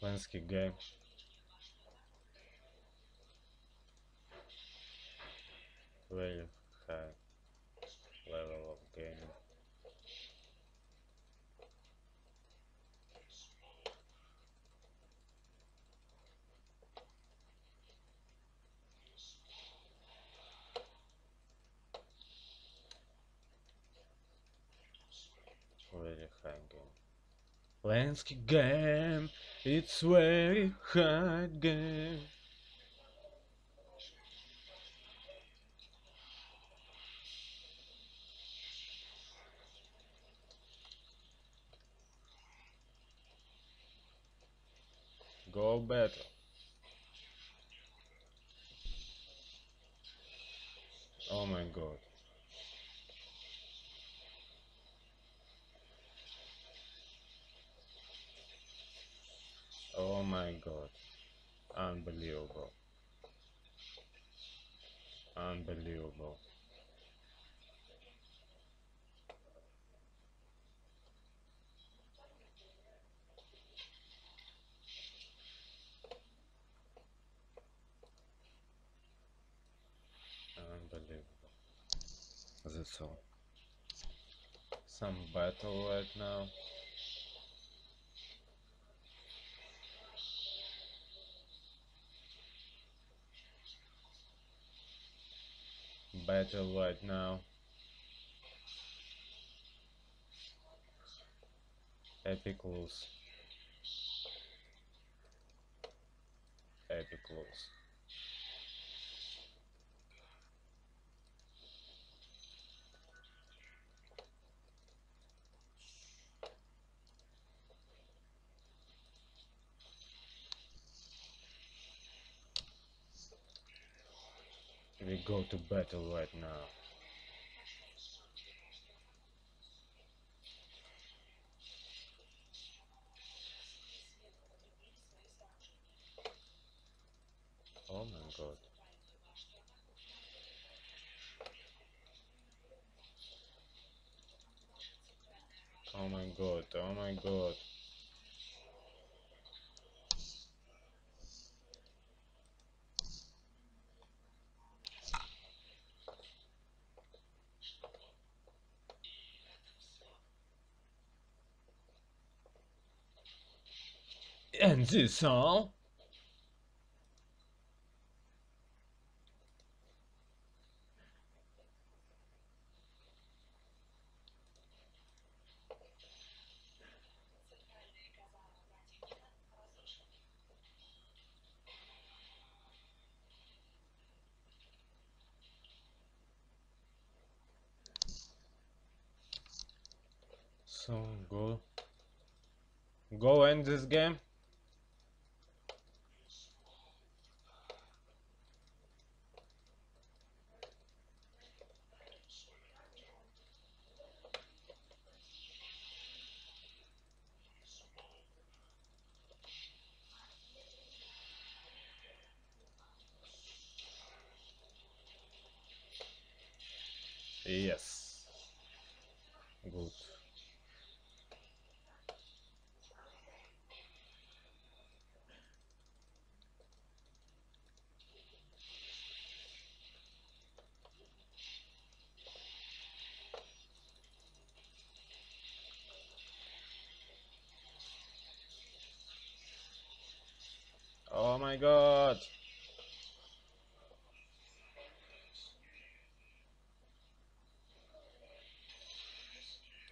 Lansky game. Very high level of game. Very high game. Lansky game, it's very hard game. Go better. Oh my god. My god. Unbelievable. Unbelievable. Unbelievable. That's all. Some battle right now. Battle right now. Epic lose. Epic lose. We go to battle right now. Oh my god. Oh my god, oh my god. And this all? So go go end this game. Yes. Good. Oh my god.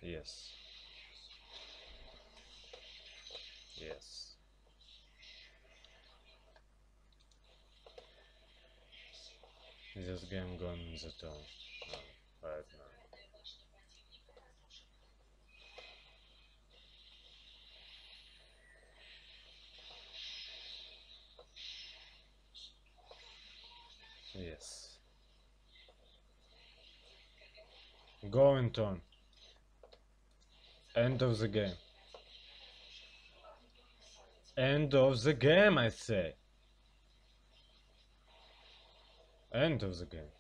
Yes. Yes. This game gone the town now, right now. Yes. Going on. End of the game. End of the game, I say. End of the game.